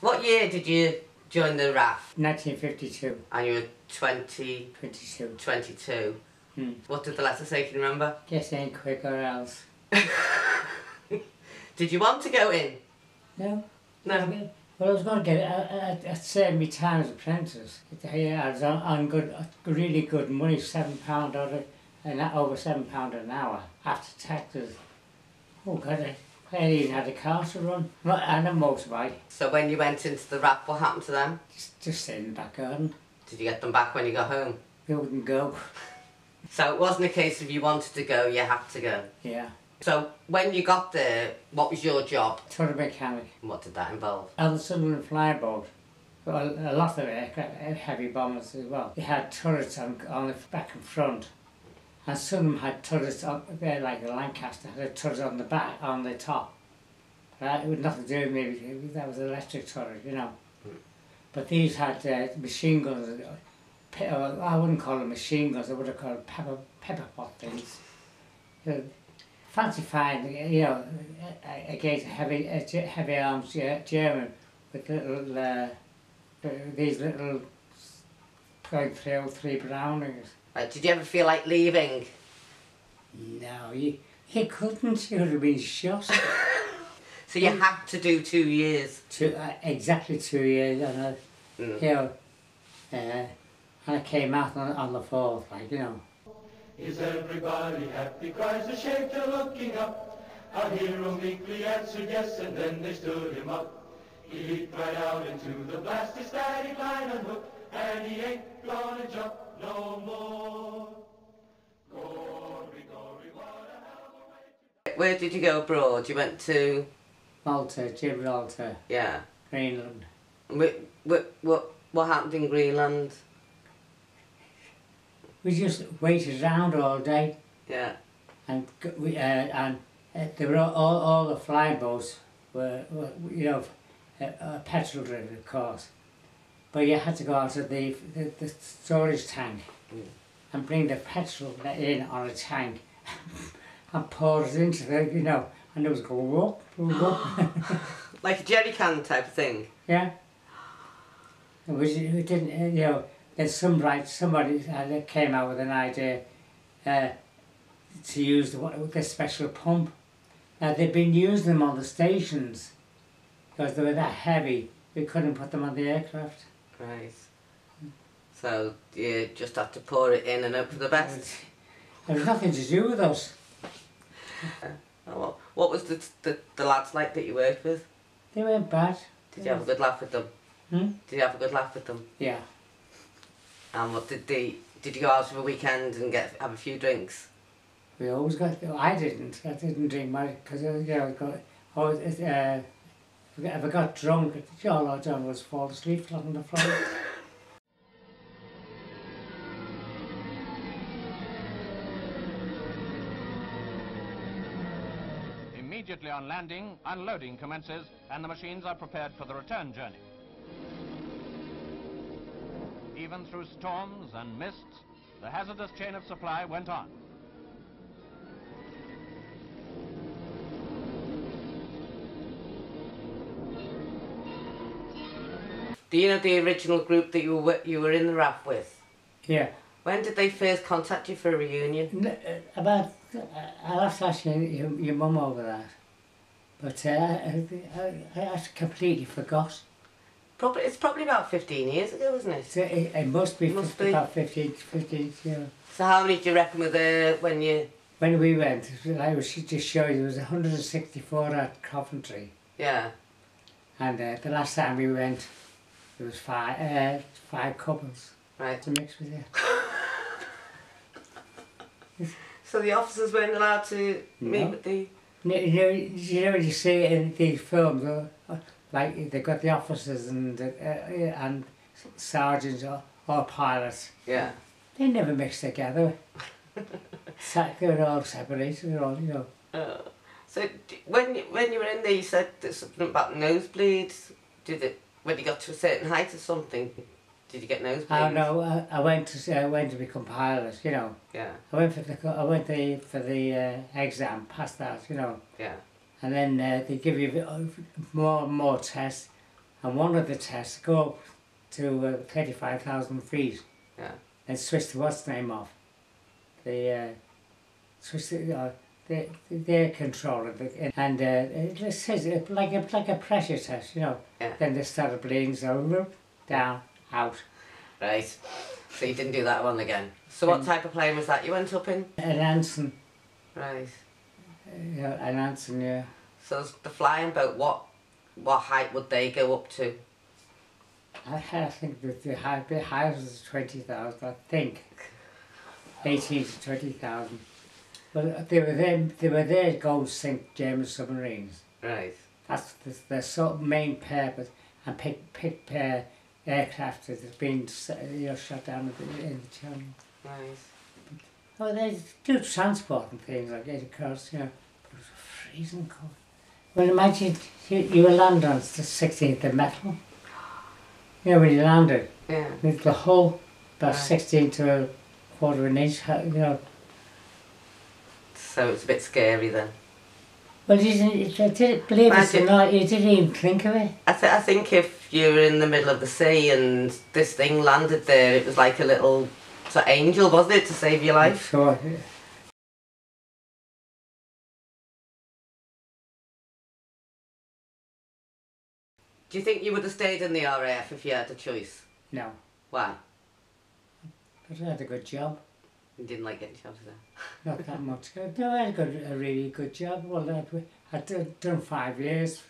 What year did you join the RAF? 1952, And you were 20, 22. 22. Hmm. What did the letter say, can you remember? Guess ain't quick or else. Did you want to go in? No? No. Well, I was going to get, I, I, I'd saved me time as apprentice. Yeah, I was on, on good, really good money, seven pound or and over seven pound an hour after taxes. Oh God, I, I even had a car to run and a motorbike. So when you went into the RAF, what happened to them? Just, just in the back garden. Did you get them back when you got home? They wouldn't go. So it wasn't a case of you wanted to go, you had to go. Yeah, So when you got there, what was your job? turret mechanic. And what did that involve? On the Sunderland flyboat, well, a lot of aircraft, heavy bombers as well. They had turrets on, on the back and front. And some of them had turrets on there, like the Lancaster had a turret on the back, on the top. Right? It had nothing to do with maybe that was an electric turret, you know. But these had uh, machine guns. uh, uh, I wouldn't call them machine guns. I would have called them pepper pepper pot things. You know, fancy fine, you know, uh, against heavy uh, Ge- heavy arms Ge- German with little uh, uh, these little point three oh three Brownings. Right, did you ever feel like leaving? No, you you couldn't. You would have been shot. So you had to do two years. two, uh, exactly two years, and I, Mm. you know, uh, and I came out on, on the fourth, like you know. Is everybody happy? Cries the shaker looking up. Our hero meekly answered yes, and then they stood him up. He leaped right out into the blasted static line and hook, and he ain't gonna jump no more. Where did you go abroad? You went to, Malta, Gibraltar, yeah. Greenland. What, what, what, what happened in Greenland? We just waited around all day, Yeah. and we uh, and uh, there were all, all, all the flyboats were, were you know uh, uh, petrol driven of course, but you had to go out to the the, the storage tank Mm. and bring the petrol in on a tank and pour it into the you know and it was going up, go up. Like a jerry can type of thing. Yeah. It was, it didn't, uh, you know, there's some right, somebody uh, came out with an idea uh, to use the, the special pump. Now they've been using them on the stations because they were that heavy, we couldn't put them on the aircraft. Right. So you just have to pour it in and hope for the best. There's nothing to do with us. Oh, well, what was the, the, the lads like that you worked with? They weren't bad. Did you have a good laugh with them? Hmm? Did you have a good laugh with them? Yeah. And what did they, did you go out for a weekend and get have a few drinks? We always got, I didn't, I didn't drink my, because, uh, you know, I got, always, uh, if I got drunk, all I done was fall asleep flat on the floor. Immediately on landing, unloading commences and the machines are prepared for the return journey. Even through storms and mists, the hazardous chain of supply went on. Do you know the original group that you were you were in the RAF with? yeah. When did they first contact you for a reunion? N- uh, about, uh, I'll have to ask your, your, your mum over that. But uh, I, I, I completely forgot. Probably it's probably about fifteen years ago, isn't it? So it, it must be Must fifty- be. about 15, 15 you know. So how many do you reckon were there when you? When we went, I was just showing you, there was 164 at Coventry. Yeah. And uh, the last time we went, there was five, uh, five couples Right. to mix with you. So the officers weren't allowed to meet with the. You know, you know, you know when you see it in these films, uh, uh, like they've got the officers and uh, uh, and sergeants or, or pilots. Yeah. They never mix together. Sa- They're all separated. They're all you know. Uh, so d- when you, when you were in there, you said something about nosebleeds. Did it when you got to a certain height or something? Did you get nosebleeds? I know. I, I went to I went to become pilot. You know. Yeah. I went for the I went the, for the uh, exam, passed that. You know. Yeah. And then uh, they give you uh, more and more tests, and one of the tests go up to uh, 35,000 feet Yeah. and switch to what's the name off? The, uh, switch the, uh, the, the air controller, the, and uh, it says like a, like a pressure test, you know. Yeah. Then they started bleeding, so down, out. Right. So you didn't do that one again. So what type of plane was that you went up in? And Anson, Right. yeah, and Anson, yeah. So the flying boat, what what height would they go up to? I, I think that the high, the highest was 20,000, I think. 18 to 20,000. But they were there, they were there to go sink German submarines. Right. That's the, their sort of main purpose. And pick, pick uh, aircraft that has been you know, shot down in the, in the channel. Right. Oh, they do transport and things like that, of course, you know. But it was freezing cold. Well, imagine you, you were landing on the 16th of metal. You know, when you landed, Yeah. with the hull about Right. 16 to a quarter of an inch, you know. So it's a bit scary then. Well, you didn't, you didn't believe us or not, you didn't even think of it. I, th- I think if you were in the middle of the sea and this thing landed there, it was like a little sort of angel, wasn't it, to save your life? So, Do you think you would have stayed in the RAF if you had a choice? no, Why? but I had a good job. You didn't like getting shot there. Not that much good. No, I had a, good, a really good job. Well, I'd, I'd done five years